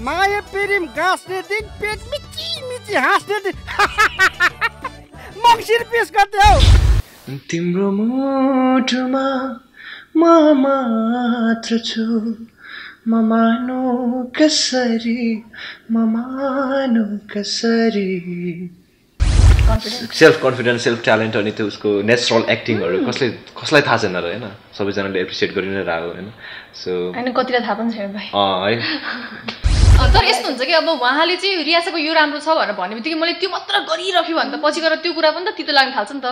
माया प्रेम गाँस्ने दिन पेट मिची मिची हाँस्ने दिन मङ्सिर पेस गर्दै हौ तिम्रो मुठुमा म मात्र छु म मानु कसरी म मानु कसरी सेल्फ कन्फिडेन्स सेल्फ ट्यालेन्ट अनि त्यो उसको नेचुरल एक्टिङहरू कसले कसलाई थाहा छैन र होइन? सबैजनाले एप्रिसिएट गरि नै रहेको होइन सो कतिलाई थाहा पनि छैन भाइ। है। तर यस्तो हुन्छ कि अब उहाँले चाहिँ रियासाको यो राम्रो छ भनेर भन्ने बित्तिकै मैले त्यो मात्र गरिराख्यो भने त पछि गएर त्यो कुरा पनि त तितो लाग्न थाल्छ नि त।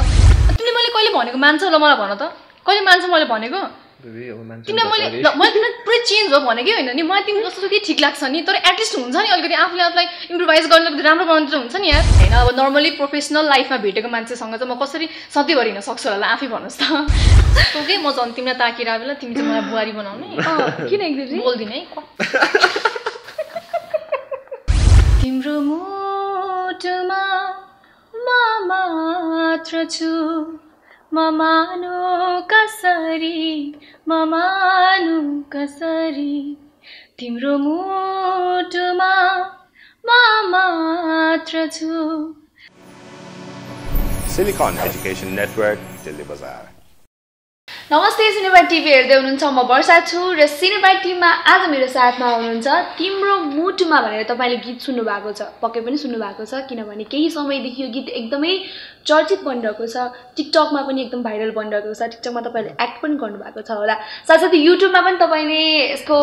तिमीले मैले कहिले भनेको? मान्छ ल मलाई भन त। कहिले मान्छ मैले भनेको? तिमीलाई मैले ल, मैले तिमीलाई पुरै चेन्ज हो भनेकै होइन नि। मलाई तिमी जस्तो कि ठिक लाग्छ नि। तर एटलिस्ट हुन्छ नि अलिकति आफूले आफूलाई इम्प्रोभाइज गर्न अलिकति राम्रो बनाउनु त हुन्छ नि यार। होइन अब नर्मली प्रोफेसनल लाइफमा भेटेको मान्छेसँग चाहिँ म कसरी सधैँभरि हिँड्न सक्छु होला? आफै भन्नुहोस् त। तँ के? म झन् तिमीलाई ताकेर बेला तिमी चाहिँ मलाई बुहारी बनाउने। किन एकदम बोल्दिनँ है तिम्रो मुटुमा म मात्र छु। म मानु कसरी? म मानु कसरी? तिम्रो मुटुमा म मात्र छु। Silicon Education Network, Delhi Bazaar. नमस्ते सिनेमा टिभी हेर्दै हुनुहुन्छ म वर्षा छु र सिनेमा टिममा आज मेरो साथमा हुनुहुन्छ तिम्रो मुटुमा भनेर तपाईँले गीत सुन्नु भएको छ पक्कै पनि सुन्नु भएको छ किनभने केही समयदेखि यो गीत एकदमै चर्चित बनिरहेको छ टिकटकमा पनि एकदम भाइरल बनिरहेको छ टिकटकमा तपाईँले एक्ट पनि गर्नुभएको छ होला। साथसाथै युट्युबमा पनि तपाईँले यसको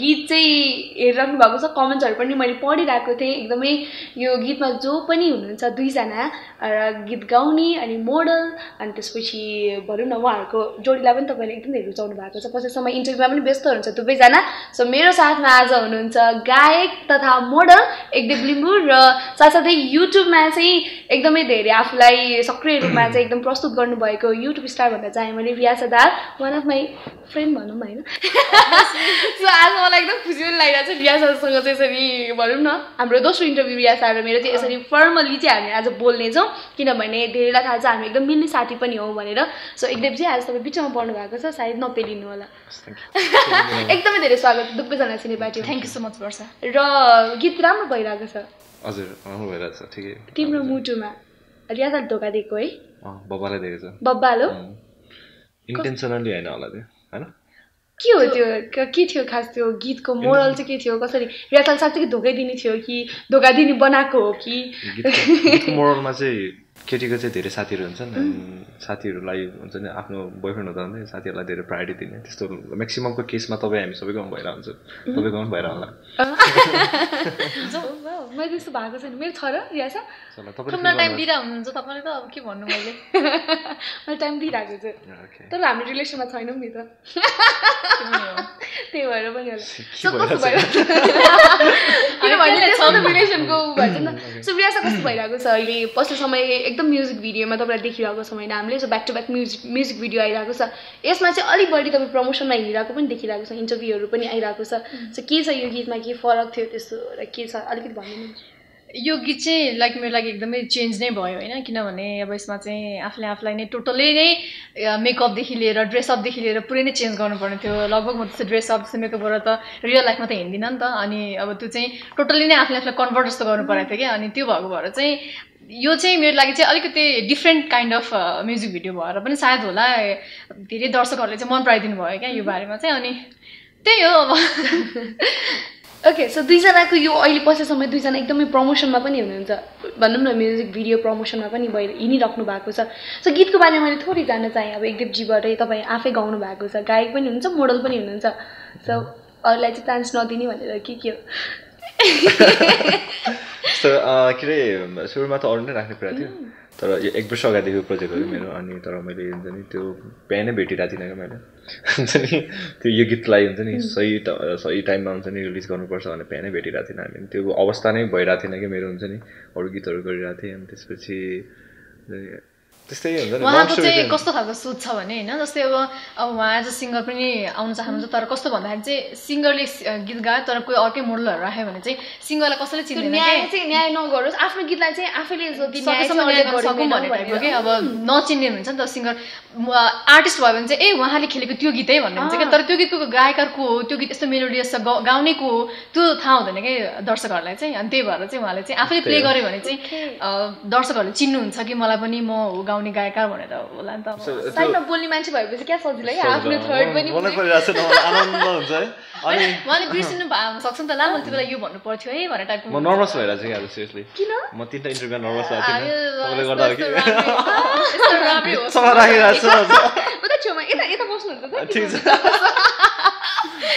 गीत चाहिँ हेरिराख्नु भएको छ। कमेन्ट्सहरू पनि मैले पढिरहेको थिएँ। एकदमै यो गीतमा जो पनि हुनुहुन्छ दुईजना र गीत गाउने अनि मोडल अनि त्यसपछि भनौँ न उहाँहरूको जोडीलाई पनि तपाईँले एकदम रुचाउनु भएको छ। पछि समय इन्टरभ्यूमा पनि व्यस्त हुनुहुन्छ दुवैजना। सो मेरो साथमा आज हुनुहुन्छ गायक तथा मोडल एकदेव लिम्बू र साथसाथै युट्युबमा चाहिँ एकदमै धेरै आफूलाई सक्रिय रूपमा चाहिँ एकदम प्रस्तुत गर्नुभएको युट्युब स्टार भन्न चाहेँ मैले रिया सदाल वान अफ माई फ्रेन्ड भनौँ होइन। सो आज मलाई एकदम खुसी पनि लागिरहेको छ रिया सरसँग चाहिँ यसरी भनौँ न हाम्रो दोस्रो इन्टरभ्यू रिया सर र मेरो चाहिँ यसरी फर्मली चाहिँ हामी आज बोल्नेछौँ किनभने धेरैलाई थाहा छ हामी एकदम मिल्ने साथी पनि हौँ भनेर। सो एकदम चाहिँ आज तपाईँ बिचमा पढ्नु भएको छ सायद नपेलिनु होला। एकदमै धेरै स्वागत दुवैजना Cinepati thank you so much Barsha र गीत राम्रो भइरहेको छ। हजुर राम्रो भइरहेको छ ठिकै। तिम्रो मुटुमा। रियाजले धोका दिएको है बब्बालाई दिएको छ बब्बालो इन्टेन्सनली होइन होला त्यो होइन के हो त्यो क- थियो खास त्यो गीतको मोरल चाहिँ के थियो कसरी रियाजल साँच्चै धोकै दिने थियो कि धोका दिने बनाएको हो कि मोरलमा चाहिँ केटीको चाहिँ धेरै साथीहरू हुन्छन् साथीहरूलाई हुन्छ नि आफ्नो बोयफ्रेन्ड हुँदा हुँदै साथीहरूलाई धेरै प्रायोरिटी दिने। त्यस्तो म्याक्सिममको केसमा तपाईँ हामी सबैकोमा भइरहेको हुन्छ तपाईँकोमा पनि भइरह होला मैले त्यस्तो भएको छैन। मेरो छ र खुम्न feel टाइम। दिइरहेको हुनुहुन्छ। तपाईँले त अब के भन्नु मैले? मैले टाइम दिइरहेको छु। तर हामी रिलेसनमा छैनौँ नि त। त्यही भएर पनि होला सो कस्तो? भइरहेको किनभने त्यसले त्यस्तो त रिलेसनको भन्छ नि त सो रियासा कस्तो भइरहेको छ अहिले पछिल्लो समय एकदम म्युजिक भिडियोमा तपाईँलाई देखिरहेको छ मैले हामीले so back to back music music video आइरहेको छ यसमा चाहिँ अलिक बढी तपाईँ प्रमोसनमा हिँडिरहेको पनि देखिरहेको छ इन्टरभ्यूहरू पनि आइरहेको छ सो के छ यो गीतमा के फरक थियो त्यस्तो र के छ अलिकति भनिदिनु यो गीत चाहिँ लाइक मेरो लागि एकदमै चेन्ज नै भयो होइन किनभने अब यसमा चाहिँ आफूले आफूलाई नै टोटलै नै मेकअपदेखि लिएर ड्रेसअपदेखि लिएर पुरै नै चेन्ज गर्नुपर्ने थियो। लगभग म त्यस्तो ड्रेसअप त्यस्तो मेकअपबाट त रियल लाइफमा त हिँड्दिनँ नि त। अनि अब त्यो चाहिँ टोटल्ली नै आफूले आफूलाई कन्भर्ट जस्तो गर्नु परेको थियो क्या। अनि त्यो भएको भएर चाहिँ यो चाहिँ मेरो लागि चाहिँ अलिकति different kind of music video भएर पनि सायद होला। धेरै दर्शकहरूले चाहिँ मन पराइदिनु भयो क्या यो बारेमा चाहिँ। अनि त्यही हो अब। ओके सो दुईजनाको यो अहिले पछिल्लो समय दुईजना एकदमै प्रमोसनमा पनि हुनुहुन्छ। भनौँ न म्युजिक भिडियो प्रमोसनमा पनि भइ हिँडिराख्नु भएको छ। सो गीतको बारेमा मैले थोरै जान्न चाहेँ। अब एकदेवजीबाटै तपाईँ आफै गाउनु भएको छ। गायक पनि हुनुहुन्छ मोडल पनि हुनुहुन्छ। सो अरूलाई चाहिँ चान्स नदिने भनेर के के हो? So, अँ, के अरे सुरुमा त अरू नै राख्ने कुरा थियो। तर यो एक वर्ष अगाडिको प्रोजेक्ट हो मेरो अनि तर मैले हुन्छ नि त्यो बिहानै भेटिरहेको थिइनँ क्या मैले। हुन्छ नि त्यो यो गीतलाई हुन्छ नि सही सही टाइममा हुन्छ नि रिलिज गर्नुपर्छ भनेर बिहानै भेटिरहेको थिइनँ हामी। त्यो अवस्था नै भइरहेको थिएन कि मेरो हुन्छ नि अरू गीतहरू गरिरहेको थिएँ। अनि त्यसपछि त्यस्तै हुन्छ नि उहाँको चाहिँ कस्तो खालको सोच छ भने होइन जस्तै अब अब उहाँ एज अ सिङ्गर पनि आउनु चाहनुहुन्छ तर कस्तो भन्दाखेरि चाहिँ सिङ्गरले गीत गायो तर कोही अर्कै मोडलहरू राख्यो भने चाहिँ सिङ्गरलाई कसैले चिन्दैन न्याय के? चाहिँ न्याय नगरोस्। आफ्नो गीतलाई चाहिँ आफैले जति सकौँ भनेर। कि? अब नचिन्ने हुन्छ नि त सिङ्गर आर्टिस्ट भयो भने चाहिँ ए उहाँले खेलेको त्यो गीतै भन्ने हुन्छ कि? तर त्यो गीतको गायकर को हो? त्यो गीत यस्तो मेलोडियस छ गाउने को हो? त्यो थाहा हुँदैन कि? दर्शकहरूलाई चाहिँ। अनि त्यही भएर चाहिँ उहाँले चाहिँ आफैले प्ले गर्यो भने चाहिँ दर्शकहरूले चिन्नुहुन्छ कि मलाई पनि म हो गाउने गायकार भनेर होला नि त साइडमा बोल्ने मान्छे भएपछि क्या सजिलो है आफ्नो। थर्ड पनि मलाई परिरहेको छ न, आनन्द हुन्छ है। अनि होइन, उहाँले बिर्सिनु सक्छ नि त ला मैले त्यो बेला यो भन्नु पर्थ्यो है भनेर टाइपको। म नर्भस भइरहेको छु सिरियसली किन? म तिनवटा नर्भस भएको राखिरहेको छु यता यता बस्नुहुन्छ त ठिक छ।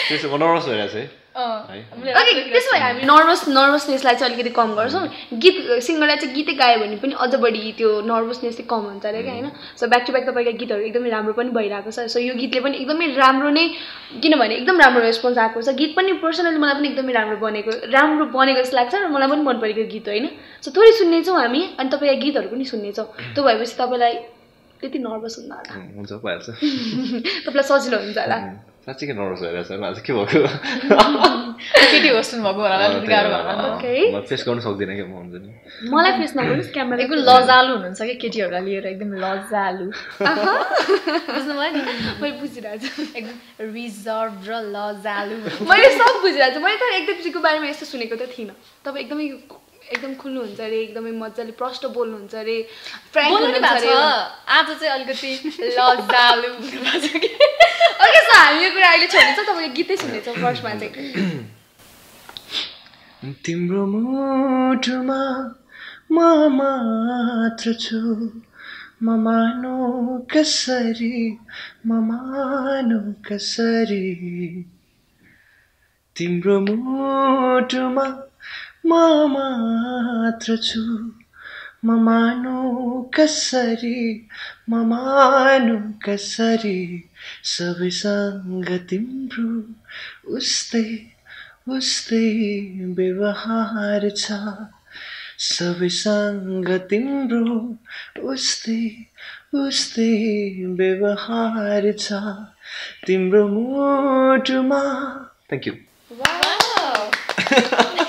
त्यसो नर्भस भइरहेको छु है। ओके त्यसो भए हामी नर्भस नर्भसनेसलाई चाहिँ अलिकति कम गर्छौँ। गीत सिङ्गरलाई चाहिँ गीतै गायो भने पनि अझ बढी त्यो नर्भसनेस चाहिँ कम हुन्छ अरे क्या होइन? सो ब्याक टु ब्याक तपाईँको गीतहरू एकदमै राम्रो पनि भइरहेको छ। सो यो गीतले पनि एकदमै राम्रो नै किनभने एकदम राम्रो रेस्पोन्स आएको छ। गीत पनि पर्सनली मलाई पनि एकदमै राम्रो बनेको राम्रो बनेको जस्तो लाग्छ र मलाई पनि मन परेको गीत होइन? सो थोरै सुन्नेछौँ हामी अनि तपाईँका गीतहरू पनि सुन्नेछौँ। त्यो भएपछि तपाईँलाई त्यति नर्भस हुन्न होला। हुन्छ भइहाल्छ। तपाईँलाई सजिलो हुन्छ होला। साँच्चीकै नर्भस भइरहेको छ आज के भएको केटी भएको होला गाह्रो फेस गर्नु सक्दिनँ कि म हुन्छ नि मलाई फेस नगर्नुहोस् क्यामेरा एकदम लजालु हुनुहुन्छ कि केटीहरूलाई लिएर एकदम लजालु बुझ्नुभयो नि मैले बुझिरहेको छु एकदम रिजर्भ र लजालु मैले सब बुझिरहेको छु मैले त एकदमजीको बारेमा यस्तो सुनेको त थिइनँ तपाईँ एकदमै एकदम खुल्नुहुन्छ अरे एकदमै मजाले प्रष्ट बोल्नुहुन्छ अरे फ्रेङ्क हुनुहुन्छ आज चाहिँ अलिकति लजालु हामी यो कुरा अहिले छोड्नेछौँ तपाईँको गीतै सुन्नेछौँ फर्स्टमा चाहिँ तिम्रो मुटुमा म मात्र छु म मानु कसरी म मानु कसरी? तिम्रो मुटुमा म मात्र छु म मानु कसरी म मानु कसरी? सबैसँग तिम्रो उस्तै उस्तै व्यवहार छ। सबैसँग तिम्रो उस्तै उस्तै व्यवहार छ। तिम्रो मुटुमा थ्याङ्क यू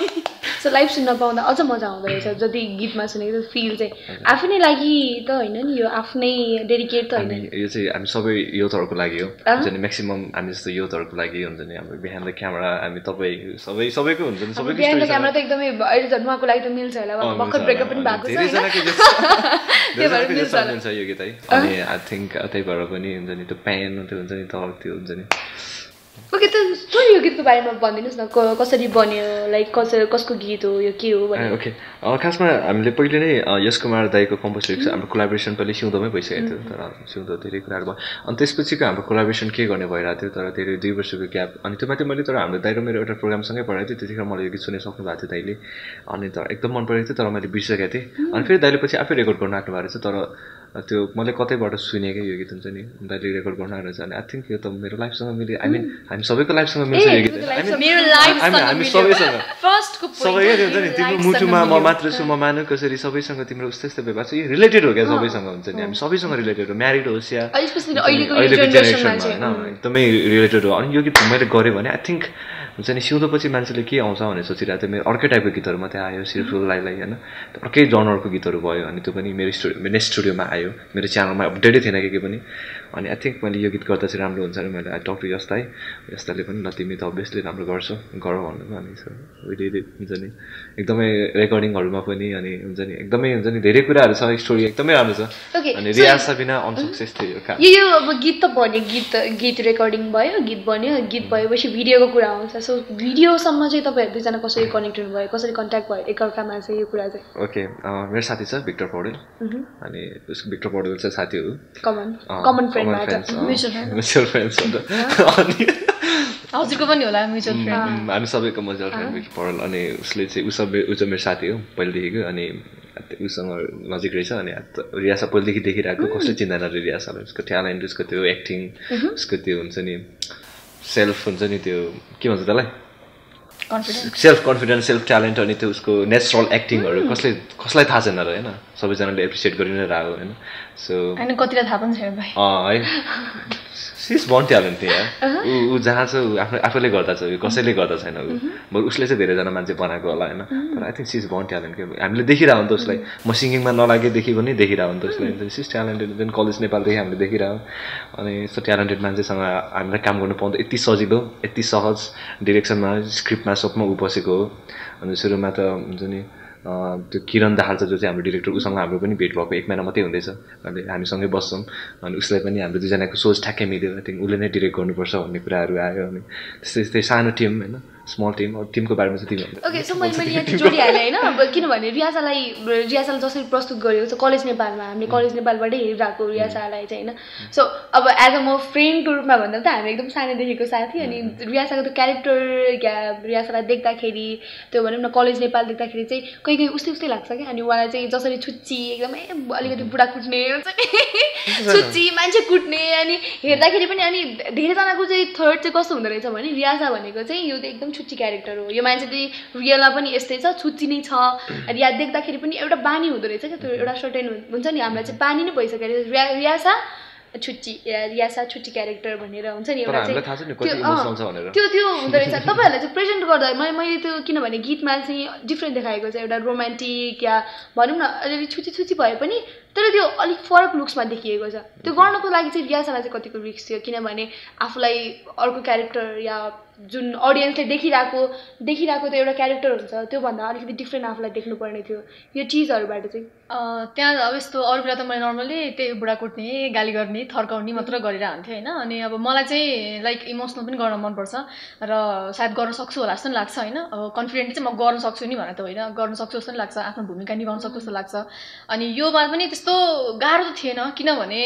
सो लाइभ सुन्न पाउँदा अझ मजा आउँदो रहेछ। जति गीतमा सुनेको त्यो फिल चाहिँ। आफ्नै लागि त होइन नि यो आफ्नै डेडिकेट त होइन। यो चाहिँ हामी सबै युथहरूको लागि हो? हुन्छ नि म्याक्सिमम् हामी जस्तो युथहरूको लागि हुन्छ नि हाम्रो बिहान द क्यामेरा हामी तपाईँ सबै सबैको हुन्छ नि सबैको बिहान। क्यामेरा त एकदमै अहिले झन् उहाँको लागि त मिल्छ होला। भर्खर ब्रेकअप। पनि भएको छ त्यही भएर मिल्छ यो गीत। है अनि आई थिङ्क त्यही भएर पनि हुन्छ नि त्यो पेन त्यो हुन्छ नि तर त्यो हुन्छ नि। ओके त थोरै यो गीतको बारेमा भनिदिनुहोस् न कसरी बन्यो लाइक कसरी कसको गीत हो यो के हो ओके। खासमा हामीले पहिले नै यश कुमार दाईको कम्पोज लिरिक्स हाम्रो कोलाबरेसन पहिले सिउँदोमै भइसकेको थियो तर सिउँदो धेरै कुराहरू भयो। अनि त्यसपछिको हाम्रो कोलाबरेसन के गर्ने भइरहेको थियो तर धेरै दुई वर्षको ग्याप अनि त्यो माथि मैले तर हाम्रो दाइ र मेरो एउटा प्रोग्रामसँगै पढाएको थियो त्यतिखेर मलाई यो गीत सुन्न सक्नु भएको थियो दाइले अनि तर एकदम मन परेको थियो तर मैले बिर्सेको थिएँ। अनि फेरि दाइले पछि आफै रेकर्ड गर्न आँट्नु भएको रहेछ तर त्यो मैले कतैबाट सुनेकै यो गीत हुन्छ नि दाइले रेकर्ड गर्न आएको रहेछ अनि आई थिङ्क यो त मेरो लाइफसँग मिले आई मिन हामी सबैको लाइफसँग मिल्छ यो गीत। I mean, मेरो हामी सबैसँग। त्यो हुन्छ नि तिम्रो मुटुमा म मात्र छु म मानु कसरी सबैसँग तिम्रो उस्तै उस्तै व्यवहार छ यो रिलेटेड हो क्या सबैसँग हुन्छ नि हामी सबैसँग रिलेटेड हो। म्यारिड होस् या अहिलेको जेनेरेसनमा होइन एकदमै रिलेटेड हो। अनि यो गीत मैले गरेँ भने आई थिङ्क हुन्छ नि सिउँदोपछि मान्छेले के आउँछ भनेर सोचिरहेको थियो मेरो अर्कै टाइपको गीतहरू मात्रै आयो सिर्फुल लाई लाई होइन? अर्कै जनरको गीतहरू भयो अनि त्यो पनि मेरो स्टुडियो मेरो स्टुडियोमा आयो मेरो च्यानलमा अपडेटै थिएन के के पनि। अनि आई थिङ्क मैले यो गीत गर्दा चाहिँ राम्रो हुन्छ नि मैले आई टक टु यस्ताई यस्ताले पनि ल तिमी त अभियसली राम्रो गर्छौ गर भन्नुभयो अनि सो हुन्छ नि। एकदमै रेकर्डिङहरूमा पनि अनि हुन्छ नि एकदमै हुन्छ नि धेरै कुराहरू छ स्टोरी एकदमै राम्रो छ। अनि रियासा बिना अनसक्सेस थियो यो काम यो अब गीत त बन्यो गीत गीत रेकर्डिङ भयो गीत बन्यो गीत भएपछि भिडियोको कुरा आउँछ। सो भिडियोसम्म चाहिँ तपाईँहरू दुईजना कसरी कनेक्ट हुनुभयो कसरी कन्ट्याक्ट भयो एकअर्कामा चाहिँ यो कुरा चाहिँ? ओके मेरो साथी छ भिक्टर पौडेल अनि भिक्टर पौडेल चाहिँ साथी हो। कमन कमन फ्रेन्डबाट mutual friends हो त। अनि हजुरको पनि होला म्युचुअल फ्रेन्ड हामी सबैको मजा फ्रेन्ड भिक्टर पौडेल अनि उसले चाहिँ उस ऊ चाहिँ मेरो साथी हो पहिलेदेखिको अनि उसँग नजिक रहेछ अनि रियासा पहिलेदेखि देखिरहेको कसले चिन्दैन रे रियासालाई उसको ट्यालेन्ट उसको त्यो एक्टिङ उसको त्यो हुन्छ नि सेल्फ हुन्छ नि त्यो के भन्छ त्यसलाई? सेल्फ कन्फिडेन्स सेल्फ ट्यालेन्ट अनि त्यो उसको नेचुरल एक्टिङहरू कसले कसलाई थाहा छैन र होइन? सबैजनाले एप्रिसिएट गरि नै रहेको होइन। सो कतिलाई थाहा पनि छैन भाइ। है। बन ट्यालेन्ट यार ऊ ऊ जहाँ छ ऊ आफ्नो आफैले गर्दा छ कसैले गर्दा छैन ऊ। बरु उसले चाहिँ धेरैजना मान्छे बनाएको होला होइन। तर आई थिङ्क सिज बन ट्यालेन्ट के हामीले देखिरहेको नि त उसलाई। म सिङ्गिङमा नलागेदेखि पनि देखिरहेको नि त उसलाई। सिज ट्यालेन्टेड जुन कलेज नेपालदेखि हामीले देखिरहेको अनि यस्तो ट्यालेन्टेड मान्छेसँग हामीलाई काम गर्नु पाउँदा यति सजिलो यति सहज डिरेक्सनमा स्क्रिप्टमा सबमा ऊ बसेको हो। अनि सुरुमा त हुन्छ नि त्यो किरण दाहाल छ जो चाहिँ हाम्रो डिरेक्टर उसँग हाम्रो पनि भेट भएको एक महिना मात्रै हुँदैछ। अनि हामीसँगै बस्छौँ। अनि उसलाई पनि हाम्रो दुईजनाको सोच ठ्याक्कै मिल्यो। आई थिङ्क उसले नै डिरेक्ट गर्नुपर्छ भन्ने कुराहरू आयो। अनि त्यस्तै त्यस्तै सानो टिम होइन? स्मल टिम टिमको बारेमा चाहिँ तिमी। ओके सो मैले मैले यहाँ चाहिँ जोडिहालेँ होइन अब किनभने रियासालाई रियासालाई जसरी प्रस्तुत गरेको छ कलेज नेपालमा हामीले कलेज नेपालबाटै हेरिरहेको रियासालाई चाहिँ होइन। सो अब एज अ म फ्रेन्डको रूपमा भन्दा त हामी एकदम सानैदेखिको साथी अनि रियासाको त्यो क्यारेक्टर या रियासालाई देख्दाखेरि त्यो भनौँ न कलेज नेपाल देख्दाखेरि चाहिँ कहीँ कहीँ उस्तै उस्तै लाग्छ क्या अनि उहाँलाई चाहिँ जसरी छुच्ची एकदमै अलिकति बुढा कुट्ने छुच्ची मान्छे कुट्ने अनि हेर्दाखेरि पनि अनि धेरैजनाको चाहिँ थर्ड चाहिँ कस्तो हुँदो रहेछ भने रियासा भनेको चाहिँ यो चाहिँ एकदम छुच्ची क्यारेक्टर हो। यो मान्छे चाहिँ रियलमा पनि यस्तै छ छुच्ची नै छ। या देख्दाखेरि पनि एउटा बानी हुँदो रहेछ क्या त्यो एउटा सर्टेन हुन्छ नि हामीलाई चाहिँ बानी नै भइसक्यो रिया रियासा छुच्ची या रियासा छुच्ची क्यारेक्टर भनेर हुन्छ नि एउटा चाहिँ त्यो- त्यो त्यो हुँदो रहेछ। तपाईँहरूलाई चाहिँ प्रेजेन्ट गर्दा मैले मैले त्यो किनभने गीतमा चाहिँ डिफ्रेन्ट देखाएको छ। एउटा रोमान्टिक या भनौँ न अलिअलि छुची छुची भए पनि तर त्यो अलिक फरक लुक्समा देखिएको छ। त्यो गर्नको लागि चाहिँ रियासालाई चाहिँ कतिको रिक्स थियो? किनभने आफूलाई अर्को क्यारेक्टर या जुन अडियन्सले देखिरहेको देखिरहेको त्यो एउटा क्यारेक्टर हुन्छ त्योभन्दा अलिकति डिफ्रेन्ट आफूलाई देख्नुपर्ने थियो। यो चिजहरूबाट चाहिँ। त्यहाँ अब यस्तो अरू बेला त मैले नर्मली त्यही बुढा कुट्ने गाली गर्ने थर्काउने मात्र गरिरहन्थेँ होइन। अनि अब मलाई चाहिँ लाइक इमोसनल पनि गर्न मनपर्छ। र सायद गर्न सक्छु होला जस्तो पनि लाग्छ होइन। अब कन्फिडेन्ट चाहिँ म गर्न सक्छु नि भनेर त होइन। गर्न सक्छु जस्तो पनि लाग्छ आफ्नो भूमिका निभाउन सक्छु जस्तो लाग्छ। अनि योमा पनि त्यस्तो गाह्रो त थिएन। किनभने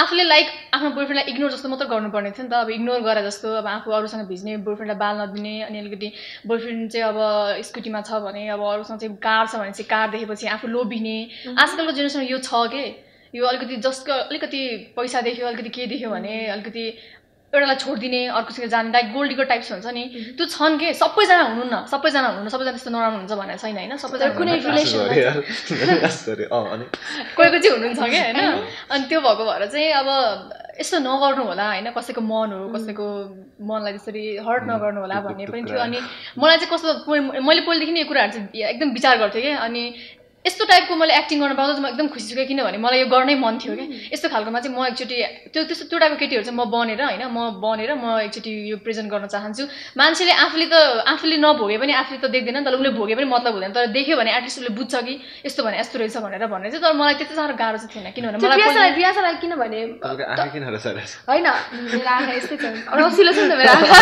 आफूले लाइक आफ्नो बोयफ्रेन्डलाई इग्नोर जस्तो मात्र गर्नुपर्ने थियो नि त। अब इग्नोर गरे जस्तो अब आफू अरूसँग भिज्ने बोयफ्रेन्डलाई बाल नदिने अनि अलिकति बोयफ्रेन्ड चाहिँ अब स्कुटीमा छ भने अब अरूसँग चाहिँ कार छ भने चाहिँ कार देखेपछि आफू लोभिने। आजकलको जेनेरेसन यो छ के? यो अलिकति जसको अलिकति पैसा देख्यो अलिकति के देख्यो भने अलिकति एउटालाई छोडिदिने अर्कोसँग जाने लाइक गोल्डीको टाइप्स हुन्छ नि। त्यो छन् के? सबैजना हुनुहुन्न सबैजना हुनुहुन्न सबैजना त्यस्तो नराम्रो हुन्छ भनेर छैन होइन? सबैजना कुनै अनि? कोही कोही चाहिँ हुनुहुन्छ क्या होइन? अनि त्यो भएको भएर चाहिँ अब यस्तो नगर्नु होला होइन? कसैको मन हो कसैको मनलाई त्यसरी हर्ट नगर्नु होला भन्ने पनि थियो। अनि मलाई चाहिँ कस्तो मैले पहिलेदेखि नै यो कुराहरू चाहिँ एकदम विचार गर्थेँ क्या। अनि यस्तो टाइपको मैले एक्टिङ गर्न पाउँदा चाहिँ म एकदम खुसी छु क्या किनभने मलाई यो गर्नै मन थियो क्या। यस्तो खालकोमा चाहिँ म एकचोटि त्यो त्यस्तो त्यो टाइपको केटीहरू चाहिँ म बनेर होइन म बनेर म एकचोटि यो प्रेजेन्ट गर्न चाहन्छु। मान्छेले आफूले त आफूले नभोगे पनि आफूले त देख्दैन नि त उसले भोगे पनि मतलब हुँदैन। तर देख्यो भने एटलिस्ट उसले बुझ्छ कि यस्तो भने यस्तो रहेछ भनेर भन्ने चाहिँ तर मलाई त्यति साह्रो गाह्रो चाहिँ थिएन। किनभने मलाई किनभने होइन मेरो आँखा यस्तै छ। रसिलो छ नि त मेरो आँखा।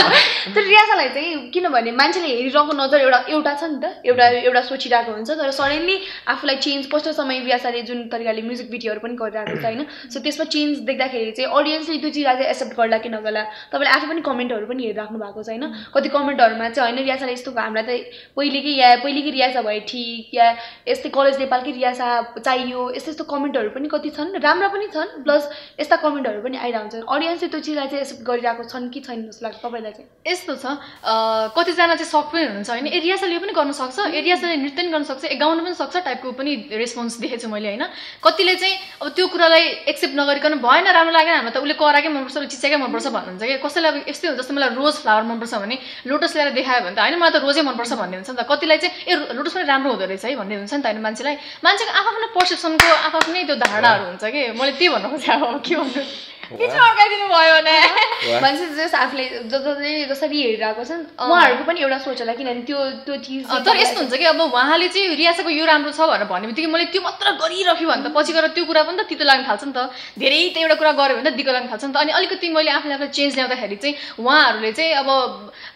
तर रियासालाई चाहिँ किनभने मान्छेले हेरिरहेको नजर एउटा एउटा छ नि त एउटा एउटा सोचिरहेको हुन्छ। तर सडनली आफूलाई चेन्ज पछिल्लो समय रियासाले जुन तरिकाले म्युजिक भिडियोहरू पनि गरिरहेको छ होइन? सो त्यसमा चेन्ज देख्दाखेरि चाहिँ अडियन्सले त्यो चिजलाई चाहिँ एक्सेप्ट गर्ला कि नगर्ला तपाईँले आफै पनि कमेन्टहरू पनि हेरिराख्नु भएको छ होइन? कति कमेन्टहरूमा चाहिँ होइन रियासाले यस्तो हामीलाई त पहिलेकै या पहिलेकै रियासा भए ठिक या यस्तै कलेज नेपालकै रियासा चाहियो यस्तो यस्तो कमेन्टहरू पनि कति छन् राम्रा पनि छन् प्लस यस्ता कमेन्टहरू पनि आइरहेको छन् अडियन्सले त्यो चिजलाई चाहिँ एक्सेप्ट गरिरहेको छन् कि छैन जस्तो लाग्छ तपाईँलाई चाहिँ? यस्तो छ कतिजना चाहिँ सक पनि हुनुहुन्छ होइन? ए रियासाले पनि गर्न सक्छ ए रियासाले नृत्य पनि गर्न सक्छ ए गाउन पनि सक्छ टाइपको पनि रेस्पोन्स देखेको छु मैले होइन? कतिले चाहिँ अब त्यो कुरालाई एक्सेप्ट नगरिकन भएन राम्रो लागेन हामीलाई त उसले कराएकै मनपर्छ उसले चिच्याकै मनपर्छ भन्नुहुन्छ कि कसैलाई अब यस्तै हुन्छ जस्तो मलाई रोज फ्लावर मनपर्छ भने लोटस ल्याएर देखायो भने त होइन? मलाई त रोजै मनपर्छ भन्ने हुन्छ नि त। कतिलाई चाहिँ ए लोटस पनि राम्रो हुँदो रहेछ है भन्ने हुन्छ नि त होइन मान्छेलाई? मान्छेको आफ्नो पर्सेप्सनको आफ्नै त्यो धारणाहरू हुन्छ कि? मैले त्यही भन्नु खोजेँ अब के भन्नु? अड्काइदिनु भयो भने? मान्छे जस आफूले ज- जसले जसरी हेरिरहेको छन् उहाँहरूको पनि एउटा सोच होला किनभने त्यो त्यो चिज तर यस्तो हुन्छ कि अब उहाँले चाहिँ रियासाको यो राम्रो छ भनेर भन्ने बित्तिकै मैले त्यो मात्र गरिराख्यो भने त पछि गएर त्यो कुरा पनि त तितो लाग्न थाल्छ नि त। धेरै त एउटा कुरा गऱ्यो भने त दिक्क लाग्न थाल्छ नि त। अनि अलिकति मैले आफूले आफूलाई चेन्ज ल्याउँदाखेरि चाहिँ उहाँहरूले चाहिँ अब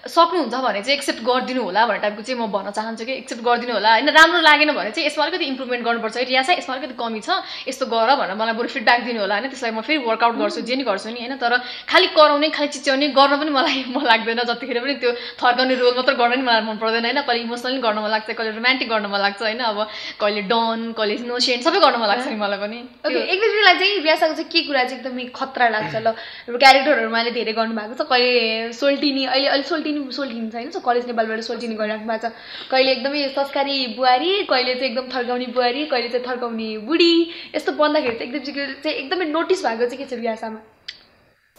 सक्नुहुन्छ भने चाहिँ एक्सेप्ट गरिदिनु होला भन्ने टाइपको चाहिँ म भन्न चाहन्छु कि एक्सेप्ट गरिदिनु होला। होइन राम्रो लागेन भने चाहिँ यसमा अलिकति इम्प्रुभमेन्ट गर्नुपर्छ। है रियासा यसमा अलिकति कमी छ यस्तो गर भनेर मलाई बरु फिडब्याक दिनु होला। होइन त्यसलाई म फेरि वर्कआउट गर्छु। गर्छु जे नि गर्छु नि होइन? तर खालि कराउने खालि चिच्याउने गर्न पनि मलाई मन लाग्दैन। जतिखेर पनि त्यो थर्काउने रोल मात्र गर्न पनि मलाई मन पर्दैन होइन? कहिले इमोसनली गर्न मन लाग्छ कहिले रोमान्टिक गर्न मन लाग्छ होइन? अब कहिले डन कहिले इनोसेन्ट सबै गर्न मन लाग्छ नि मलाई पनि। ओके एक दुईलाई चाहिँ रियासाको चाहिँ के कुरा चाहिँ एकदमै खतरा लाग्छ? ल क्यारेक्टरहरू उहाँले धेरै गर्नुभएको छ। कहिले सोल्टिनी अहिले अहिले सोल्टिनी सोल्टिनी छैन कलेज नेपालबाट सोल्टिनी गरिराख्नु भएको छ। कहिले एकदमै संस्कारी बुहारी कहिले चाहिँ एकदम थर्काउने बुहारी कहिले चाहिँ थर्काउने बुढी यस्तो बन्दाखेरि चाहिँ एकदम चाहिँ एकदमै नोटिस भएको चाहिँ के छ रियासामा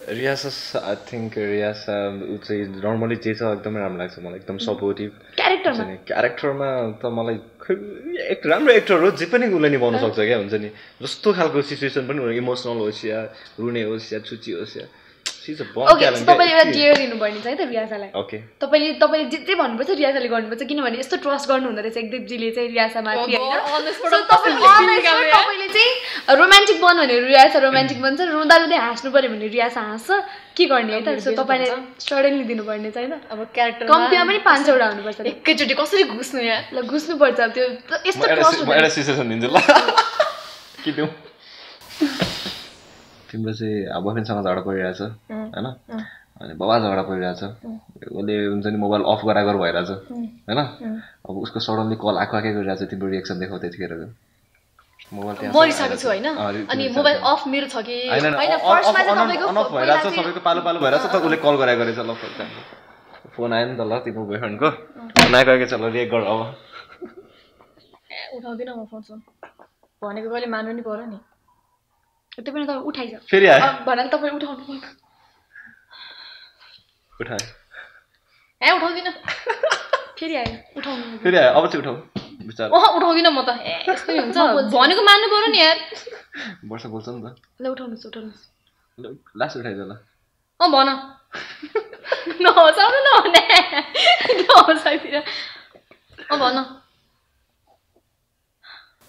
रियासा आई थिङ्क रियासा ऊ चाहिँ नर्मली जे छ एकदमै राम्रो लाग्छ मलाई एकदम सपोर्टिभ क्यारेक्टरमा क्यारेक्टरमा त मलाई एक राम्रो एक्टर हो जे पनि उसले निभाउन सक्छ क्या हुन्छ नि। जस्तो खालको सिचुएसन पनि इमोसनल होस् या रुने होस् या छुची होस् या। ओके तपाईँले एउटा डियर दिनुपर्ने छ है त रियासालाई। ओके तपाईँले तपाईँले जे जे भन्नुपर्छ रियासाले गर्नुपर्छ किनभने यस्तो ट्रस्ट गर्नु हुँदो रहेछ एकदेवजीले चाहिँ रियासामाथि तपाईँले तपाईँले चाहिँ रोमान्टिक बन्यो भने रियासा रोमान्टिक बन्छ रुँदा रुँदै हाँस्नु पऱ्यो भने रियासा हाँस्छ। के गर्ने है त? सो तपाईँले सडनली दिनुपर्ने छ होइन? अब क्यारेक्टर कम्तीमा पनि पाँच सौवटा हुनुपर्छ एकैचोटि कसरी घुस्नु यहाँ? ल घुस्नुपर्छ त्यो। यस्तो ट्रस्ट एउटा सिचुएसन दिन्छु ल। के दिउँ तिम्रो चाहिँ बोयफ्रेन्डसँग झगडा परिरहेछ होइन अनि बाबा झगडा परिरहेछ उसले हुन्छ नि मोबाइल अफ गराएको भइरहेछ होइन अब उसको सडनली कल आएको आएकै गरिरहेछ तिम्रो रिएक्सन देखाउ त्यतिखेरको मोबाइल त्यहाँ म रिसाएको छु होइन अनि मोबाइल अफ मेरो छ कि होइन होइन, first मा चाहिँ तपाईँको अन अफ पहिला भइरहेछ चाहिँ- सबैको पालो पालो भइरहेछ त उसले कल गराएको रहेछ ल फोन आयो नि त ल तिम्रो बोयफ्रेन्डको फोन आएको आएकै छ ल रिएक्ट गर अब ए, उठाउँदिनँ म फोन सोन भनेको कहिले मान्नु नि पऱ्यो नि त्यो पनि तपाईँ उठाइछ फेरि भन्नाले तपाईँ उठाउनु पर्यो उठायो ए उठाउँदिनँ फेरि आयो उठाउनु फेरि आयो अब चाहिँ उठाउ अह उठाउँदिनँ म त ए यस्तो हुन्छ भनेको मान्नु पऱ्यो नि यार वर्ष बोल्छ नि त ल उठाउनुहोस् उठाउनुहोस् ल लास्ट उठाइदियो ल अँ भन नहसाउनु नहुने नहसाइतिर अँ भन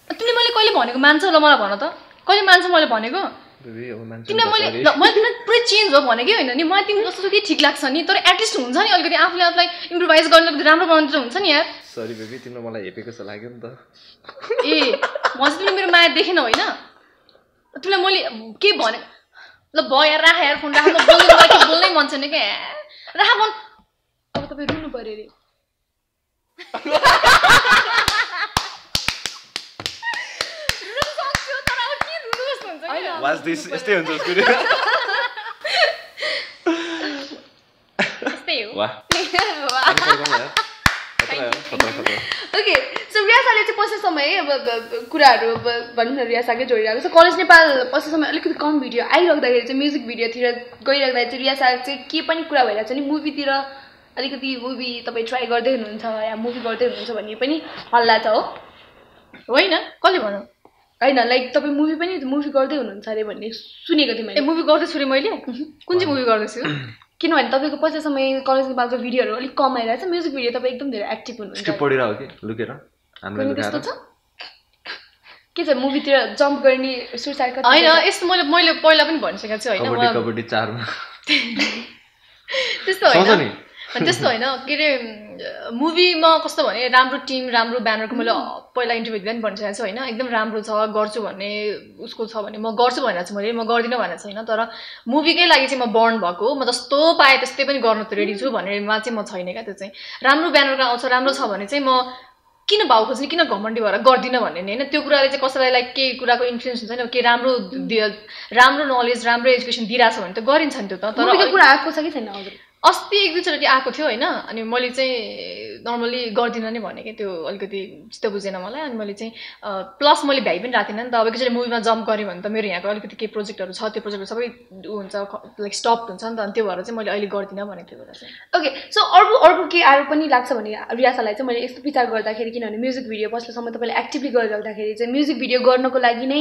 तिमीले मैले कहिले भनेको मान्छ ल मलाई भन त कहिले मान्छ मैले भनेको? तिमीलाई मैले मैले तिमीलाई पुरै चेन्ज हो भनेकै होइन नि। मलाई तिमी जस्तो कि ठिक लाग्छ नि तर एटलिस्ट हुन्छ नि अलिकति आफूले आफूलाई इम्प्रोभाइज गर्न अलिकति राम्रो बनाउनु त हुन्छ नि यार। सरी बेबी तिम्रो मलाई हेपेको जस्तो लाग्यो नि त। ए म चाहिँ तिमीले मेरो माया देखेन होइन? तिमीलाई मैले के भने ल भयो राख यार फोन राख। बोल्नै मन छैन क्या। राख फोन। अब तपाईँ रुनु पऱ्यो अरे सक्छु तर अब के रुनु जस्तो हुन्छ कि? वाच दिस यस्तै हुन्छ उसको त्यस्तै हो वाह अनि फर्काउनु यार। खतरा यार, खतरा, खतरा। ओके सो रियासाले चाहिँ पछिल्लो समय अब कुराहरू अब भनौँ न रियासाकै जोडिरहेको छ कलेज नेपाल पछिल्लो समय अलिकति कम भिडियो आइराख्दाखेरि चाहिँ म्युजिक भिडियोतिर गइराख्दाखेरि चाहिँ रियासा चाहिँ के पनि कुरा भइरहेको छ नि मुभीतिर अलिकति मुभी तपाईँ ट्राई गर्दै हुनुहुन्छ या मुभी गर्दै हुनुहुन्छ भन्ने पनि हल्ला छ हो होइन कसले भन्यो होइन लाइक तपाईँ मुभी पनि मुभी गर्दै हुनुहुन्छ अरे भन्ने सुनेको थिएँ ए मैले मुभी गर्दैछु रे मैले? कुन चाहिँ मुभी गर्दैछु? किनभने तपाईँको पछिल्लो समय कलेज नेपालको भिडियोहरू अलिक कम आइरहेको छ म्युजिक भिडियो तपाईँ एकदम धेरै एक्टिभ हुनुहुन्छ। कि? लुकेर। त्यस्तो छ? के छ मुभीतिर जम्प गर्ने सुसाइड होइन यस्तो मैले मैले पहिला पनि भनिसकेको छु होइन कबड्डी म- कबड्डी चारमा। त्यस्तो होइन। अनि त्यस्तो होइन के अरे मुभीमा कस्तो भने राम्रो टिम राम्रो ब्यानरको मैले पहिला इन्टरभ्यू दिँदा पनि भनिसकेको छु होइन एकदम राम्रो छ गर्छु भन्ने उसको छ भने म गर्छु भनेर चाहिँ मैले म गर्दिनँ भनेर छैन तर मुभीकै लागि चाहिँ म बर्न भएको हो। म जस्तो पाएँ त्यस्तै पनि गर्न त रेडी छु भनेरमा चाहिँ म छैन क्या त्यो चाहिँ। राम्रो ब्यानरको आउँछ राम्रो छ भने चाहिँ म किन भाउ खोज्ने किन घमण्डी भएर गर्दिनँ भन्ने नि होइन त्यो कुराले चाहिँ कसैलाई लाइक केही कुराको इन्फ्लुएन्स हुन्छ नि के राम्रो दि- राम्रो नलेज राम्रो एजुकेसन दिइरहेको छ भने त गरिन्छ नि त्यो त तर कुरा आएको छ कि छैन हजुर? अस्ति एक दुईचोटि आएको थियो होइन अनि मैले चाहिँ नर्मली गर्दिनँ नै भने क्या त्यो अलिकति चित्त बुझेन मलाई। अनि मैले चाहिँ प्लस मैले भ्याइ पनि राखेन नि त। अब एकचोटि मुभीमा जम्प गरेँ भने त मेरो यहाँको अलिकति केही प्रोजेक्टहरू छ त्यो प्रोजेक्टहरू सबै हुन्छ लाइक स्टप हुन्छ नि त। अनि त्यो भएर चाहिँ मैले अहिले गर्दिनँ भनेको थियो चाहिँ। ओके सो अर्को अर्को के आरोप पनि लाग्छ भने रियासालाई चाहिँ मैले यस्तो विचार गर्दाखेरि किनभने म्युजिक भिडियो पछिल्लोसम्म तपाईँले एक्टिभली गरिराख्दाखेरि चाहिँ म्युजिक भिडियो गर्नको लागि नै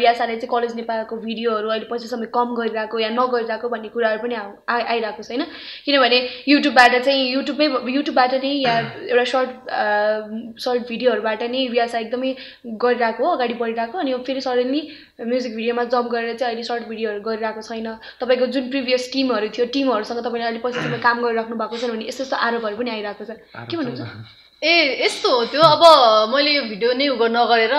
रियासाले चाहिँ कलेज नेपालको भिडियोहरू अहिले पछिल्लो समय कम गरिरहेको या नगरिरहेको भन्ने कुराहरू पनि आइरहेको छ होइन? किनभने युट्युबबाट चाहिँ युट्युबमै युट्युबबाट नै या एउटा सर्ट सर्ट भिडियोहरूबाट नै रियासा एकदमै गरिरहेको हो अगाडि बढिरहेको अनि फेरि सडनली म्युजिक भिडियोमा जम्प गरेर चाहिँ अहिले सर्ट भिडियोहरू गरिरहेको छैन। तपाईँको जुन प्रिभियस टिमहरू थियो टिमहरूसँग तपाईँले अहिले पछिसम्म काम गरिराख्नु भएको छ भने यस्तो यस्तो आरोपहरू पनि आइरहेको छ। के भन्नुहुन्छ? ए यस्तो हो त्यो। अब मैले यो भिडियो नै उ नगरेर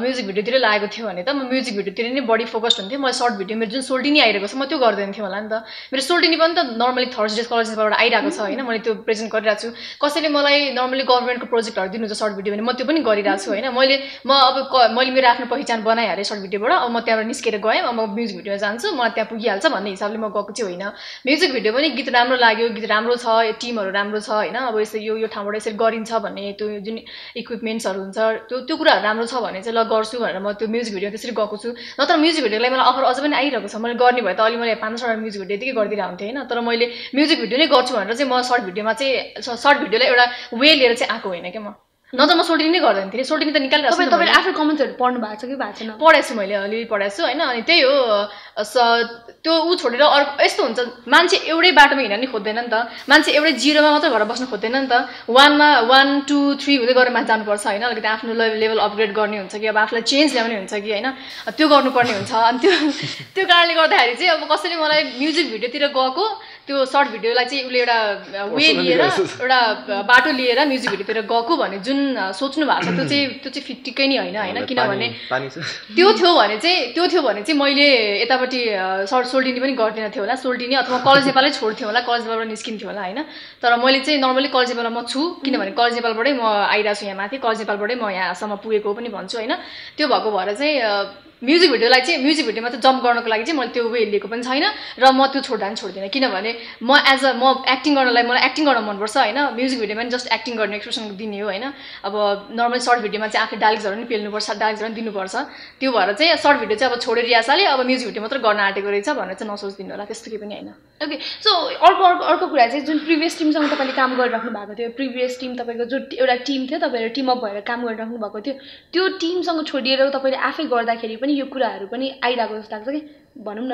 म्युजिक भिडियोतिर लागेको थियो भने त म म्युजिक भिडियोतिर नै बढी फोकस हुन्थेँ। मैले सर्ट भिडियो मेरो जुन सोल्टिनी आइरहेको छ म त्यो गर्दैन थिएँ होला नि त। मेरो सोल्टिनी पनि त नर्मली थर्सडे कलेजबाट आइरहेको छ होइन मैले त्यो प्रेजेन्ट गरिरहेको छु। कसैले मलाई नर्मली गभर्मेन्टको प्रोजेक्टहरू दिनुहुन्छ सर्ट भिडियो भने म त्यो पनि गरिरहेको छु होइन। मैले म अब मैले मेरो आफ्नो पहिचान बनाइहालेँ सर्ट भिडियोबाट अब म त्यहाँबाट निस्केर गएँ अब म म्युजिक भिडियोमा जान्छु मलाई त्यहाँ पुगिहाल्छ भन्ने हिसाबले म गएको चाहिँ होइन। म्युजिक भिडियो पनि गीत राम्रो लाग्यो गीत राम्रो छ टिमहरू राम्रो छ होइन। अब यसरी यो ठाउँबाट यसरी गरिन्छ भन्ने त्यो जुन इक्विपमेन्ट्सहरू हुन्छ त्यो त्यो कुराहरू राम्रो छ भने चाहिँ ल गर्छु भनेर म त्यो म्युजिक भिडियो त्यसरी गएको छु। नत्र म्युजिक भिडियोलाई मलाई अफर अझ पनि आइरहेको छ। मैले गर्ने भए त अलि मैले पाँच छवटा म्युजिक भिडियो यतिकै गरिदिएर हुन्थेँ होइन? तर मैले म्युजिक भिडियो नै गर्छु भनेर चाहिँ म सर्ट भिडियोमा चाहिँ सर्ट भिडियोलाई एउटा वे लिएर चाहिँ आएको होइन क्या म। नत्र म सोल्टिङ नै गर्दैन थिएँ सोल्टिङ त निकालिरहेको छु। तपाईँले आफ्नो कमेन्ट्सहरू पढ्नु भएको छ कि भएको छैन? पढाएको छु मैले अलिअलि पढाएको छु होइन? अनि त्यही हो स त्यो ऊ छोडेर अर्को यस्तो हुन्छ मान्छे एउटै बाटोमा हिँड्न नि खोज्दैन नि त। मान्छे एउटै जिरोमा मात्रै भएर बस्नु खोज्दैन नि त। वानमा वान टू थ्री हुँदै गरेर माथि जानुपर्छ होइन? अलिकति आफ्नो लेभल लेभल अपग्रेड गर्ने हुन्छ कि अब आफूलाई चेन्ज ल्याउने हुन्छ कि होइन? त्यो गर्नुपर्ने हुन्छ। अनि त्यो त्यो कारणले गर्दाखेरि चाहिँ अब कसैले मलाई म्युजिक भिडियोतिर गएको त्यो सर्ट भिडियोलाई चाहिँ उसले एउटा वे लिएर एउटा बाटो लिएर म्युजिक भिडियोतिर गएको भन्ने जुन सोच्नु भएको छ त्यो चाहिँ त्यो चाहिँ फिटिकै नै होइन होइन? किनभने त्यो थियो भने चाहिँ त्यो थियो भने चाहिँ मैले यतापट्टि सर्ट सोल्टिनी पनि गर्दिनँ थियो होला सोल्टिनी अथवा कलेज नेपालै छोड्थेँ होला कलेज नेपालबाट निस्किन्थ्यो होला होइन? तर मैले चाहिँ नर्मली कलेज नेपालमा म छु किनभने कलेज नेपालबाटै म आइरहेको छु यहाँ माथि कलेज नेपालबाटै म यहाँसम्म पुगेको पनि भन्छु होइन? त्यो भएको भएर चाहिँ म्युजिक भिडियोलाई चाहिँ म्युजिक भिडियोमा चाहिँ जम्प गर्नको लागि चाहिँ मैले त्यो वे लिएको पनि छैन र म त्यो छोड्दा पनि छोड्दिनँ किनभने म एज अ म एक्टिङ गर्नलाई मलाई एक्टिङ गर्न मनपर्छ होइन? म्युजिक भिडियोमा पनि जस्ट एक्टिङ गर्ने एक्सप्रेसन दिने हो होइन? अब नर्मल सर्ट भिडियोमा चाहिँ आफै डायलग्सहरू पनि पेल्नुपर्छ डायलग्सहरू पनि दिनुपर्छ। त्यो भएर चाहिँ सर्ट भिडियो चाहिँ अब छोडेर रियासाले अब म्युजिक भिडियो मात्र गर्न आँटेको रहेछ भनेर चाहिँ नसोचिदिनु होला त्यस्तो केही पनि होइन। ओके सो अर्को अर्को अर्को कुरा चाहिँ जुन प्रिभियस टिमसँग तपाईँले काम गरिराख्नु भएको थियो प्रिभियस टिम तपाईँको जो टी- एउटा टिम थियो तपाईँहरू टिम अप भएर काम गरिराख्नु भएको थियो त्यो टिमसँग छोडिएर तपाईँले आफै गर्दाखेरि पनि यो कुराहरू पनि आइरहेको जस्तो लाग्छ कि? भनौँ न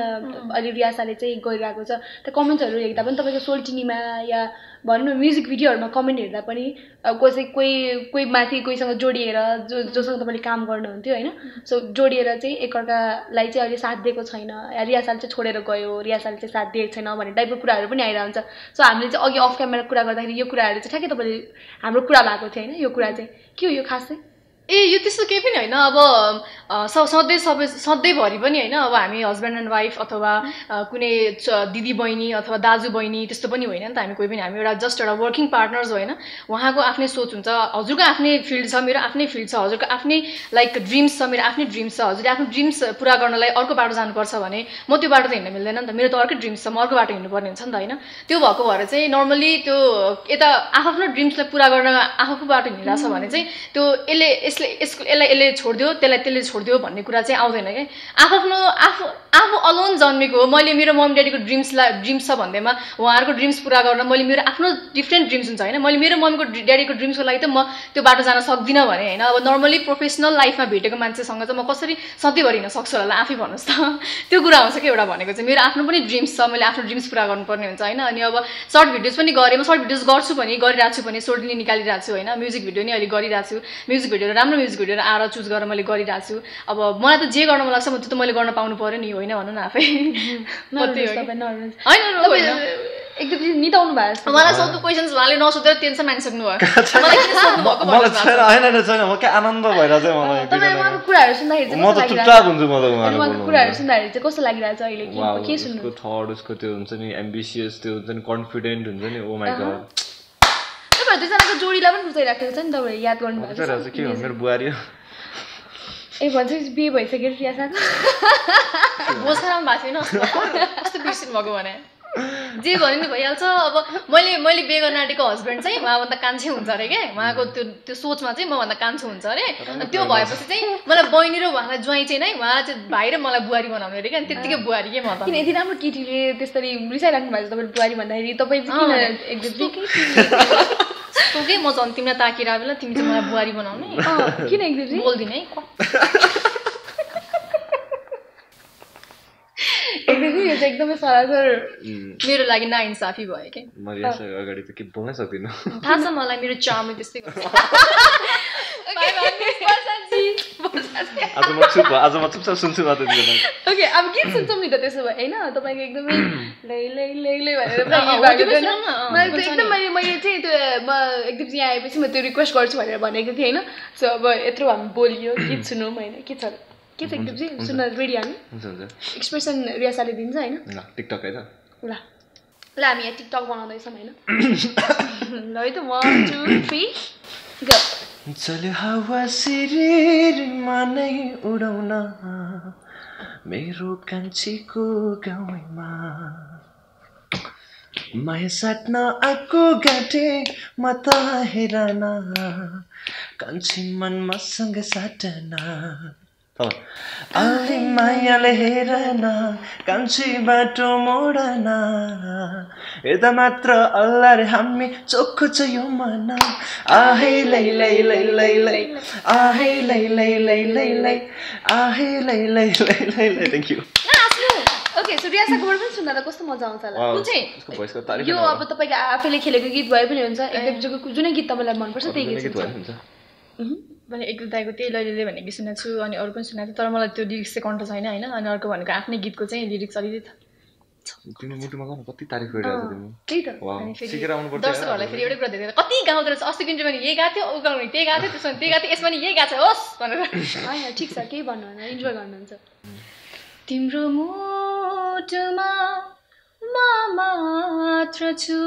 अहिले रियासाले चाहिँ गरिरहेको छ। त्यो कमेन्ट्सहरू हेर्दा पनि तपाईँको सोल्टिनीमा या भनौँ न म्युजिक भिडियोहरूमा कमेन्ट हेर्दा पनि कसै कोही कोही माथि कोहीसँग जोडिएर जो जोसँग तपाईँले काम गर्नुहुन्थ्यो होइन? सो जोडिएर चाहिँ एकअर्कालाई चाहिँ अहिले साथ दिएको छैन। या रियासाल चाहिँ छोडेर गयो रियासाल चाहिँ साथ दिएको छैन भन्ने टाइपको कुराहरू पनि आइरहन्छ। सो हामीले चाहिँ अघि अफ क्यामेरा कुरा गर्दाखेरि यो कुराहरू चाहिँ ठ्याक्कै तपाईँले हाम्रो कुरा भएको थियो होइन? यो कुरा चाहिँ के हो यो खास चाहिँ? ए यो त्यस्तो केही पनि होइन। अब सधैँ सबै सधैँभरि पनि होइन अब हामी हस्बेन्ड एन्ड वाइफ अथवा कुनै दिदी बहिनी अथवा दाजु बहिनी त्यस्तो पनि होइन नि त हामी। कोही पनि हामी एउटा जस्ट एउटा वर्किङ पार्टनर्स होइन। उहाँको आफ्नै सोच हुन्छ। हजुरको आफ्नै फिल्ड छ मेरो आफ्नै फिल्ड छ। हजुरको आफ्नै लाइक ड्रिम्स छ मेरो आफ्नै ड्रिम्स छ। हजुरले आफ्नो ड्रिम्स पुरा गर्नलाई अर्को बाटो जानुपर्छ भने म त्यो बाटो त हिँड्न मिल्दैन नि त। मेरो त अर्कै ड्रिम्स छ म अर्को बाटो हिँड्नुपर्ने हुन्छ नि त होइन। त्यो भएको भएर चाहिँ नर्मली त्यो यता आफ्नो ड्रिम्सलाई पुरा गर्न आफू बाटो हिँडिरहेको छ भने चाहिँ त्यो यसले यसले यसको यसलाई यसले छोडिदियो त्यसलाई त्यसले छोडिदियो भन्ने कुरा चाहिँ आउँदैन क्या आफ्नो आफू आफू अलोन जन्मेको हो। मैले मेरो मम ड्याडीको ड्रिम्सलाई ड्रिम्स छ भन्दैमा उहाँहरूको ड्रिम्स पुरा गर्न मैले मेरो आफ्नो डिफ्रेन्ट ड्रिम्स हुन्छ होइन? मैले मेरो मम्मीको ड्याडीको ड्रिम्सको लागि त म त्यो बाटो जान सक्दिनँ भने होइन? अब नर्मली प्रोफेसनल लाइफमा भेटेको मान्छेसँग चाहिँ म कसरी सधैँभरि हिँड्न सक्छु होला? आफै भन्नुहोस् त। त्यो कुरा आउँछ कि एउटा भनेको चाहिँ मेरो आफ्नो पनि ड्रिम्स छ मैले आफ्नो ड्रिम्स पुरा गर्नुपर्ने हुन्छ होइन? अनि अब सर्ट भिडियोज पनि गरेँ म सर्ट भिडियोज गर्छु भने गरिरहेको छु भने सोल्टिनी निकालिरहेको छु होइन? म्युजिक भिडियो नि अहिले गरिरहेको छु म्युजिक भिडियो राम्रो म्युजिक भिडियो आएर चुज गरेर मैले गरिरहेको छु। अब मलाई त जे गर्न मन लाग्छ म त्यो त मैले गर्न पाउनु पऱ्यो नि होइन भनौँ न आफै। एकदम भएको मलाई सोध्नु क्वेसन्स उहाँले नसोधेर टेन्सन मानिसक्नु भयो कुराहरू सुन्दाखेरि चाहिँ कस्तो त लागिरहेको छ? हुन्छु म त अनि उहाँको उहाँको कुराहरू सुन्दाखेरि चाहिँ कस्तो लागिरहेको छ अहिले? के Wow, के उसको सुन्नु थट उसको त्यो हुन्छ नि एम्बिसियस त्यो हुन्छ नि कन्फिडेन्ट हुन्छ नि। ओ माई गड तपाईँहरू दुईजनाको जोडीलाई पनि रुचाइराखेको छ नि तपाईँहरू याद गर्नु भएको के हो? मेरो बुहारी हो ए भन्छ बिहे भइसक्यो रिया साथी। बोसामा भएको छैन। कस्तो बिर्सिनु भएको भने? जे भने नि भइहाल्छ। अब मैले मैले बिहे गर्न आँटेको हस्बेन्ड चाहिँ उहाँभन्दा कान्छे हुन्छ अरे क्या उहाँको त्यो त्यो सोचमा चाहिँ मभन्दा कान्छो हुन्छ अरे। त्यो भएपछि चाहिँ मलाई बहिनी र उहाँलाई ज्वाइँ चाहिँ नै उहाँ चाहिँ भाइ र मलाई बुहारी बनाउने अरे क्या अनि त्यत्तिकै बुहारी के म त? किन यति राम्रो केटीले त्यसरी रिसाइराख्नु भएको छ तपाईँले बुहारी भन्दाखेरि? तपाईँ चाहिँ किन अँ। एकदम तँ के म झन् तिमीलाई ताकिरहेको बेला तिमी चाहिँ मलाई बुहारी बनाउने। अँ, किन एकदम बोल्दिनँ है एकदमै यो चाहिँ एकदमै सरासर मेरो लागि नाइन्साफी भयो कि? म यस अगाडि त के बोल्नै सक्दिनँ। थाहा छ मलाई मेरो चामले त्यस्तै गर्छ। आज म चुप। आज म चुपचाप सुन्छु मात्र ओके अब गीत सुन्छौँ नि त त्यसो भए होइन तपाईँको एकदमै लै लै लै लै भनेर एकदम मैले मैले चाहिँ त्यो म एकदम यहाँ आएपछि म त्यो रिक्वेस्ट गर्छु भनेर भनेको थिएँ होइन सो अब यत्रो हामी बोलियो गीत सुनौँ होइन के छ के छ एकदम चाहिँ सुन्न रेडी हामी एक्सप्रेसन रियासाले दिन्छ होइन ल टिकटक है त ल ल हामी यहाँ टिकटक बनाउँदैछौँ होइन ल है त वान टू थ्री गो चल्यो हावा शिरमा नै उडाउन। मेरो कान्छीको गाउँमा। माया साट्न आएको गाँटे म त हेरन। कान्छी मनमा सँग साटन। आले मायाले हेरन कान्छी बाटो मोडन हेर्दा मात्र अल्लाह रे हामी चोखो छ यो मन आहे लै लै लै लै लै आहे लै लै लै लै लै आहे लै लै लै लै लै थ्याङ्क यू ओके सो रियासाकोबाट पनि सुन्दा त कस्तो मजा आउँछ होला कुन चाहिँ? यो अब तपाईँको आफैले खेलेको गीत भए पनि हुन्छ एकदम जुनै गीत तपाईँलाई मनपर्छ त्यही गीत हुन्छ मैले एक दुई दाईको त्यही लैले भन्ने गीत सुनेको छु अनि अरू पनि सुनेको थिएँ तर मलाई त्यो लिरिक्स चाहिँ कन्ठ छैन होइन अनि अर्को भनेको आफ्नै गीतको चाहिँ लिरिक्स अलिअलि तिमी मुटुमा कति तारिफ गरिरहेको छ तिमी? त्यही त। अनि फेरि दर्शकहरूलाई फेरि एउटै कुरा धेरै कति गाउँदो रहेछ अस्ति कुन चाहिँ भने यही गएको थियो ऊ गाउने त्यही गएको थियो त्यसमा त्यही गएको थियो यसमा नि यही गएको छ होस्! भनेर। होइन ठिक छ केही भन्नु होइन इन्जोय गर्नुहुन्छ। तिम्रो मुटुमा म मात्र छु।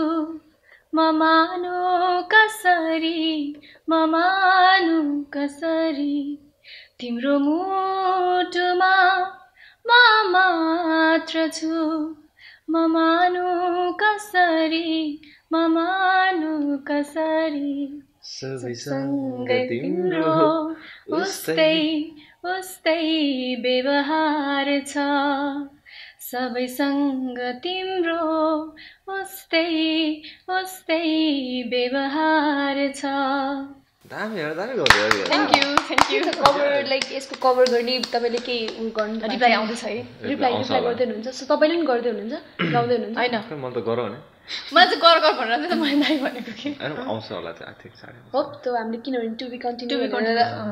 म मानु कसरी म मानु कसरी? तिम्रो मुटुमा म मात्र छु। म मानु कसरी म मानु कसरी सबैसँग सँगै तिम्रो उस्तै उस्तै व्यवहार छ। सबैसँग तिम्रो उस्तै उस्तै व्यवहार छ। Thank you. Thank you cover like यसको कभर गर्ने तपाईँले केही गर्नु रिप्लाई आउँदैछ है। Reply reply. गर्दै हुनुहुन्छ। सो तपाईँले पनि गर्दै हुनुहुन्छ? गाउँदै हुनुहुन्छ। होइन। खै मैले त गर भने मलाई चाहिँ गर गर भनेर चाहिँ मैले नाइ भनेको कि। आउँछ होला हो त्यो हामीले किनभने टु बी कन्टिन्यू।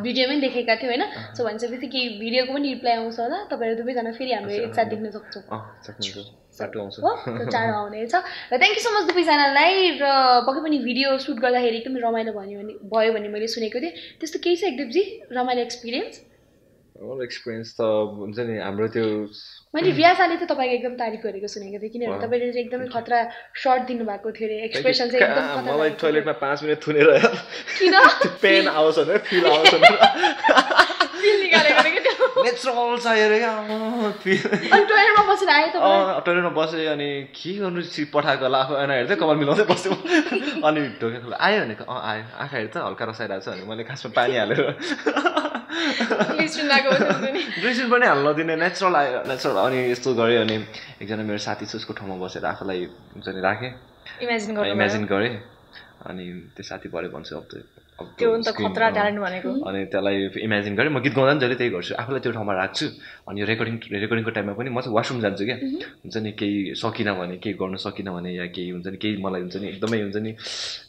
भिडियोमै देखेका थियौँ होइन? सो भनेपछि केही भिडियोको पनि रिप्लाई आउँछ होला। तपाईँहरू दुवैजना फेरि हाम्रो एकसाथ देख्न सक्छौँ। अँ सक्नुहुन्छ। बाटो आउँछ। हो त्यो चाँडो आउनेछ। र थ्याङ्क यू सो मच दुवैजनालाई। र पक्कै पनि भिडियो सुट गर्दाखेरि एकदमै रमाइलो भन्यो भने भयो भने मैले सुनेको थिएँ। त्यस्तो केही छ एकदमजी रमाइलो एक्सपिरियन्स एक्सपिरियन्स त हुन्छ नि हाम्रो त्यो मैले रियासाले चाहिँ तपाईँको एकदम तारिफ गरेको सुनेको थिएँ किनभने. तपाईँले चाहिँ एकदमै खतरा सर्ट दिनुभएको थियो अरे। एक्सप्रेसन चाहिँ एकदम मलाई। टोइलेटमा पाँच मिनट थुनेर पेन भनेर फिल आओस् चाहियो अरे क्या? टोइलेटमा बसेर अँ टोइलेटमा बसेँ अनि के गर्नु? पठाएको होला आफू आएन हेर्दै कपाल मिलाउँदै बस्यो। अनि ढोका खोला आयो भनेको अँ आयो। आँखा हेर्छ हल्का रसाइरहेको छ भने मैले खासमा पानी हालेर। लिस्टिन लगाएको थियो नि ड्रेसिङ पनि हाल्न नदिने नेचुरल आयो नेचुरल अनि यस्तो गरेँ अनि एकजना मेरो साथी छ उसको ठाउँमा बसेर आफूलाई हुन्छ नि राखेँ। इमेजिन गरेँ। अनि त्यो साथी भरे भन्छु अब त्यो त खतरा। ट्यालेन्ट भनेको। अनि त्यसलाई इमेजिन गरेँ। म गीत गाउँदा पनि जहिले त्यही गर्छु। आफूलाई त्यो ठाउँमा राख्छु। अनि रेकर्डिङ रेकर्डिङको टाइममा पनि म चाहिँ वासरुम जान्छु क्या। हुन्छ नि केही सकिनँ भने केही गर्न सकिनँ भने या केही हुन्छ नि केही मलाई हुन्छ नि एकदमै हुन्छ नि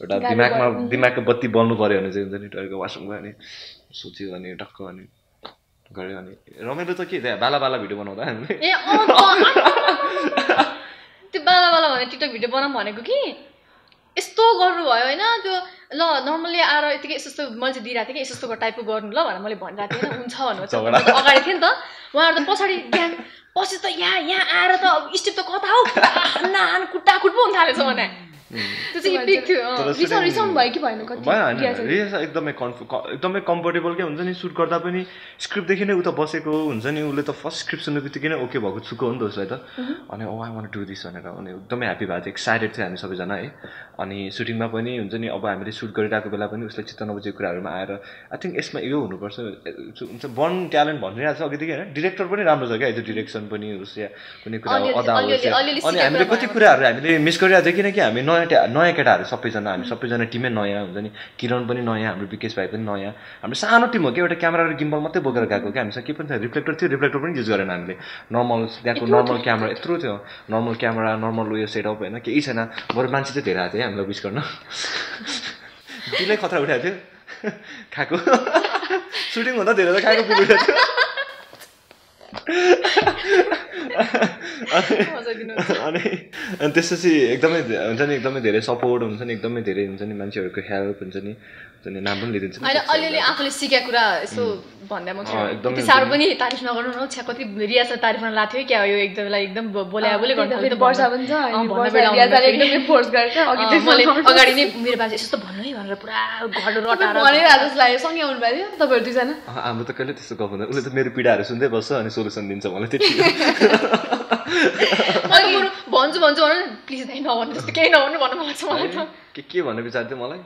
एउटा दिमागमा। दिमागको बत्ती बल्नु पऱ्यो भने चाहिँ हुन्छ नि टोइलेटको वासरुम गयो अनि सोच्यो अनि टक्क अनि गऱ्यो अनि। रमाइलो त के थियो बाला बाला भिडियो बनाउँदा? हामीले त्यो बाला बाला भने टिकटक भिडियो बनाऊँ भनेको कि? यस्तो गर्नुभयो होइन? त्यो ल नर्मल्ली आएर यतिकै यस्तो यस्तो मैले चाहिँ दिइरहेको थिएँ कि यस्तो यस्तो टाइपको गर्नु ल भनेर मैले भनिरहेको थिएँ हुन्छ भन्नु झगडा। अगाडि थिएँ नि त। उहाँहरू त पछाडि बिहान पछि त यहाँ यहाँ आएर त स्टेप त कता हो? नान कुट्टा कुट पो हुन थालेछ भने। त्यो चाहिँ थियो रिसाउनु भयो कि भएन कति? रियाज एकदमै कन्फ एकदमै कम्फर्टेबल के हुन्छ नि सुट गर्दा पनि स्क्रिप्टदेखि नै उता बसेको हुन्छ नि उसले त फर्स्ट स्क्रिप्ट सुन्ने बित्तिकै नै ओके भएको छुको हो नि त उसलाई त अनि oh I one do this भनेर अनि एकदमै ह्याप्पी भएको थियो एक्साइटेड थियो हामी सबैजना है अनि सुटिङमा पनि हुन्छ नि अब हामीले सुट गरिरहेको बेला पनि उसलाई चित्त नबुझेको कुराहरूमा आएर आई थिङ्क यसमा यो हुनुपर्छ हुन्छ बर्न ट्यालेन्ट भनिरहेको छ अघिदेखि होइन डिरेक्टर पनि राम्रो छ क्या यो डिरेक्सन पनि होस् या कुनै कुरा अदा होस् अनि हामीले कति। कुराहरू हामीले मिस गरिरहेको थियो किनकि हामी नयाँ ट्या- नयाँ केटाहरू सबैजना हामी सबैजना टिमै नयाँ हुन्छ नि। किरण पनि नयाँ हाम्रो विकेश भाइ पनि नयाँ। हाम्रो सानो टिम हो कि एउटा क्यामेरा र गिम्बल मात्रै बोकेर गएको क्या। हामीसँग के पनि थियो रिफ्लेक्टर थियो रिफ्लेक्टर पनि युज गरेन हामीले। नर्मल त्यहाँको नर्मल क्यामेरा यत्रो थियो। नर्मल क्यामेरा नर्मल उयो सेटअप होइन केही छैन। बरु मान्छे चाहिँ धेरै आएको थियो है हामीलाई विस गर्न। बिलै खतरा उठाएको थियो। खाएको। सुटिङ हुँदा धेरै त खाएको बिल उठाएको थियो। मजा दिनुहुन्छ अनि अनि त्यसपछि एकदमै हुन्छ नि एकदमै धेरै सपोर्ट हुन्छ नि एकदमै धेरै हुन्छ नि मान्छेहरूको हेल्प हुन्छ नि हुन्छ नि नाम पनि लिइदिन्छ अलिअलि आफूले सिकेको कुरा यसो भन्दा म एकदमै साह्रो पनि तारिफ नगर्नु न छ्या कति रियाजलाई तारिफ गर्न लाग्थ्यो क्या यो एकदम लाइक एकदम बोल्या बोले गर्नु त वर्षा पनि छ अनि मैले। अगाडि नै मेरो बाजे यस्तो भन्नु है भनेर पुरा घर रटाएर जस्तो लाग्यो सँगै आउनु भएको थियो तपाईँहरू दुईजना। हाम्रो त कहिले त्यस्तो गफ हुँदैन। उसले त मेरो पीडाहरू सुन्दै बस्छ अनि सोल्युसन दिन्छ मलाई त्यति बरु भन्छु भन्छु भन्नु प्लिज दाइ नभन्नु जस्तो केही नभन्नु भन्नु मन लाग्छ मलाई त। के के भन्ने विचार थियो मलाई?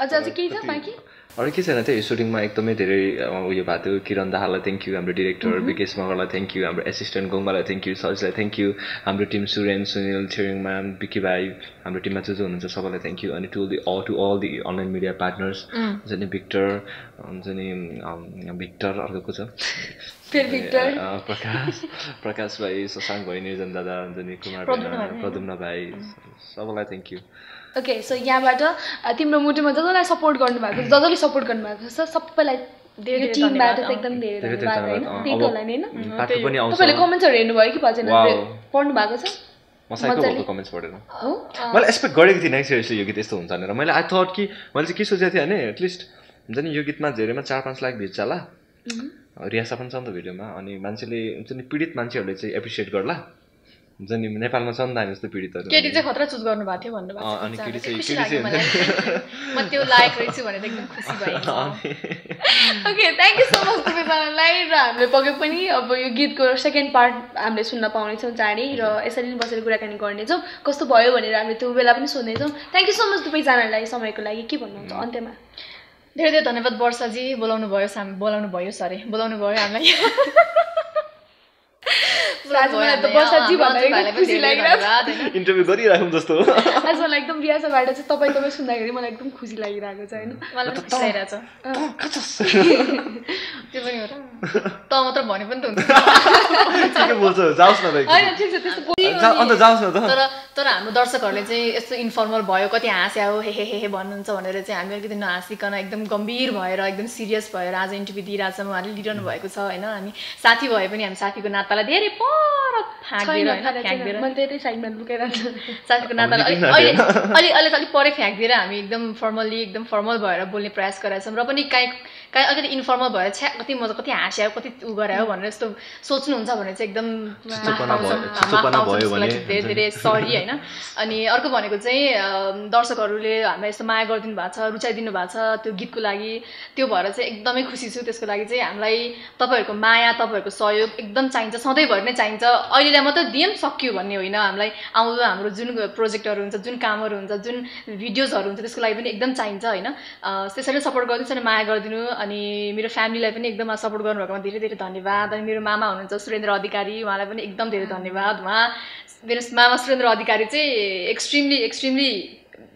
अझ अझ केही छ बाँकी? अरू के छैन त्यही सुटिङमा एकदमै धेरै उयो भएको थियो। किरण दाहाललाई थ्याङ्क यू हाम्रो डिरेक्टर विकेश मगरलाई थ्याङ्क यू हाम्रो एसिस्टेन्ट गोङ्गालाई थ्याङ्क यू सरलाई थ्याङ्क यू हाम्रो टिम सुरेन सुनिल छिरिङ म्याम विकी भाइ हाम्रो टिममा जो जो हुनुहुन्छ सबैलाई थ्याङ्क यू अनि to the all to all the online media partners हुन्छ नि भिक्टर हुन्छ नि भिक्टर अर्को को छ? प्रकाश प्रकाश भाइ शशाङ्क भाइ निर्जन दादा हुन्छ नि कुमार प्रद्युम्न बेना, भाइ। सबैलाई थ्याङ्क यू ओके सो यहाँबाट तिम्रो मुटुमा ज जसलाई सपोर्ट गर्नुभएको छ ज जसले सपोर्ट गर्नुभएको छ सबैलाई धेरै टिमबाट चाहिँ एकदम धेरै धन्यवाद होइन? तपाईँले कमेन्ट्सहरू हेर्नुभयो कि भएन। पढ्नु भएको छ कमेन्ट्स पढेर। मैले एक्सपेक्ट गरेको थिइनँ सिरियसली यो गीत यस्तो हुन्छ भनेर। मैले आई थट कि मैले चाहिँ के सोचेको थिएँ भने एटलिस्ट हुन्छ नि यो गीतमा धेरैमा चार पाँच लाख भिज होला। रियासा पनि छ नि त भिडियोमा अनि मान्छेले हुन्छ नि पीडित मान्छेहरूले चाहिँ एप्रिसिएट गर्ला। हुन्छ नि नेपालमा छ नि त हामी जस्तो पीडितहरू। केटी चाहिँ खतरा चुज गर्नु भएको थियो। अनि केटी चाहिँ- केटी चाहिँ म त्यो लायक रहेछु भनेर एकदम खुसी भएँ okay thank you so much तपाईँजनालाई र हामीले पक्कै पनि। अब यो गीतको सेकेन्ड पार्ट हामीले सुन्न पाउनेछौँ चाँडै र यसरी नै बसेर कुराकानी गर्नेछौँ। कस्तो भयो भनेर हामीले त्यो बेला पनि सोध्नेछौँ। थ्याङ्क यू सो मच तपाईँजनालाई समयको लागि। के भन्नुहुन्छ अन्त्यमा? धेरै धेरै धन्यवाद वर्षाजी बोलाउनु भयो साम बोलाउनु भयो सरी बोलाउनु भयो हामीलाई। लागिरहेको छ। इन्टरभ्यू गरिराखौँ जस्तो। हो आज मलाई एकदम रियासबाट चाहिँ तपाईँ तपाईँ सुन्दाखेरि मलाई एकदम खुसी लागिरहेको छ होइन? मलाई खुसी लागिरहेछ त्यो पनि हो र। त मात्र भने पनि त हुन्छ अन्त जाओस् न त तर तर हाम्रो दर्शकहरूले चाहिँ यस्तो इन्फर्मल भयो कति हाँस्या हो हे हे हे हे भन्नुहुन्छ भनेर चाहिँ हामी अलिकति नहाँसिकन एकदम गम्भीर भएर एकदम सिरियस भएर आज इन्टरभ्यू दिइरहेछौँ उहाँले लिइरहनु भएको छ होइन हामी साथी भए पनि हामी साथीको नातालाई धेरै पर फ्याँक्दिएर होइन साथीको नातालाई अलिक अलिक अलिक परै फ्याँक्दिएर हामी एकदम फर्मल्ली एकदम फर्मल भएर बोल्ने प्रयास गरेका छौँ र पनि काहीँ काहीँ अलिकति इन्फर्मल भएर छ्या कति मजा कति हाँस्यो कति उ गरायो भनेर यस्तो सोच्नुहुन्छ भने चाहिँ एकदम भयो- भयो धेरै धेरै सरी होइन। अनि अर्को भनेको चाहिँ दर्शकहरूले हामीलाई यस्तो माया गरिदिनु भएको छ रुचाइदिनु भएको छ त्यो गीतको लागि। त्यो भएर चाहिँ एकदमै खुसी छु। त्यसको लागि चाहिँ हामीलाई तपाईँहरूको माया तपाईँहरूको सहयोग एकदम चाहिन्छ। सधैँभरि नै चाहिन्छ। अहिलेलाई मात्रै दिएँ सक्यो भन्ने होइन। हामीलाई आउँदो हाम्रो जुन प्रोजेक्टहरू हुन्छ जुन कामहरू हुन्छ जुन भिडियोजहरू हुन्छ त्यसको लागि पनि एकदम चाहिन्छ होइन। त्यसरी सपोर्ट गरिदिनु त्यसरी माया गरिदिनु अनि मेरो फ्यामिलीलाई पनि एकदम सपोर्ट गर्नुभएकोमा धेरै धेरै धन्यवाद। अनि मेरो मामा हुनुहुन्छ सुरेन्द्र अधिकारी उहाँलाई पनि एकदम धेरै धन्यवाद। उहाँ मेरो मामा सुरेन्द्र अधिकारी चाहिँ एक्सट्रिमली एक्सट्रिमली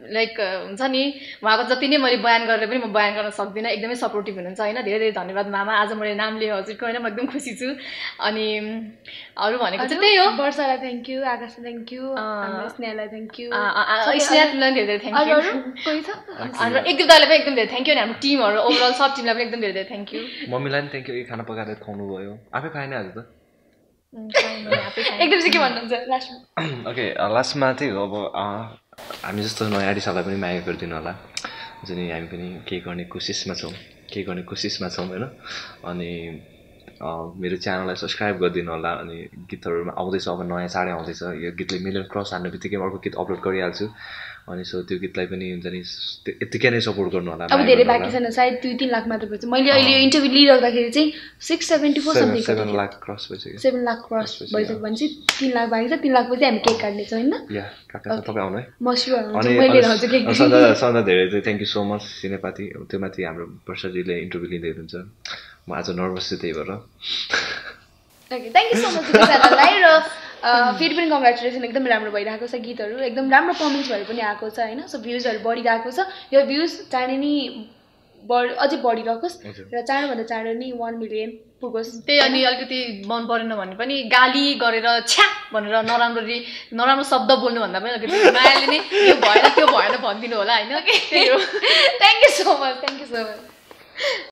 लाइक हुन्छ नि? उहाँको जति नै मैले बयान गरेर पनि म बयान गर्न सक्दिनँ एकदमै सपोर्टिभ हुनुहुन्छ होइन? धेरै धेरै धन्यवाद मामा आज मैले नाम लिएँ हजुरको होइन? म एकदम खुसी छु। अनि अरू भनेको चाहिँ त्यही हो। वर्षालाई थ्याङ्क यू आकाशलाई थ्याङ्क यू। स्नेहलाई थ्याङ्क यू अँ, अँ, अँ, स्नेहा तिमीलाई पनि धेरै धेरै थ्याङ्क यू एक दुईवटालाई पनि एकदम धेरै थ्याङ्क यू अनि हाम्रो टिमहरू ओभरअल सब टिमलाई पनि एकदम धेरै धेरै थ्याङ्क यू मम्मीलाई पनि थ्याङ्क यू खाना पकाएर खुवाउनु भयो आफै खाएन आज त? एकदम चाहिँ के भन्नुहुन्छ लास्टमा। ओके लास्टमा चाहिँ अब हामी जस्तो नयाँ आर्टिस्टहरूलाई पनि माया गरिदिनु होला। जुन हामी पनि केही गर्ने कोसिसमा छौँ केही गर्ने कोसिसमा छौँ होइन? अनि मेरो च्यानललाई सब्सक्राइब गरिदिनु होला अनि गीतहरूमा आउँदैछ अब नयाँ चाँडै आउँदैछ। यो गीतले मिलियन क्रस हान्ने बित्तिकै अर्को गीत अपलोड गरिहाल्छु। अनि सो त्यो गीतलाई पनि हुन्छ नि यत्तिकै नै सपोर्ट गर्नु होला अब धेरै बाँकी छैन सायद दुई तिन लाख मात्र पर्छ। मैले अहिले यो इन्टरभ्यू लिइराख्दाखेरि चाहिँ six seventy four something seven lakh cross भइसक्यो। सेभेन लाख क्रस भइसक्यो भने चाहिँ तिन लाख बाँकी छ तिन लाख पछि हामी केक काट्नेछौँ होइन? तपाईँ आउनु है। म स्योर सदा सदा धेरै धेरै thank you so much Cinepati. त्यो माथि हाम्रो वर्षाजीले इन्टरभ्यू लिँदै हुनुहुन्छ। म आज नर्भस छु त्यही भएर। Okay thank you so much सबैजनालाई र फेरि पनि कङ्ग्रेचुलेसन एकदम राम्रो भइरहेको छ गीतहरू एकदम राम्रो पर्फर्मेन्सहरू पनि आएको छ होइन? सो भ्युजहरू बढिरहेको छ। यो भ्युज चाँडै नै बढ अझै बढिरहोस् र चाँडोभन्दा चाँडो नै वान मिलियन पुगोस्। त्यही अनि अलिकति मन परेन भने पनि गाली गरेर छ्या भनेर नराम्ररी नराम्रो शब्द बोल्नुभन्दा पनि अलिकति मायाले नै यो भएन त्यो भएन भनिदिनु होला होइन? त्यही हो। Thank you so much thank you so much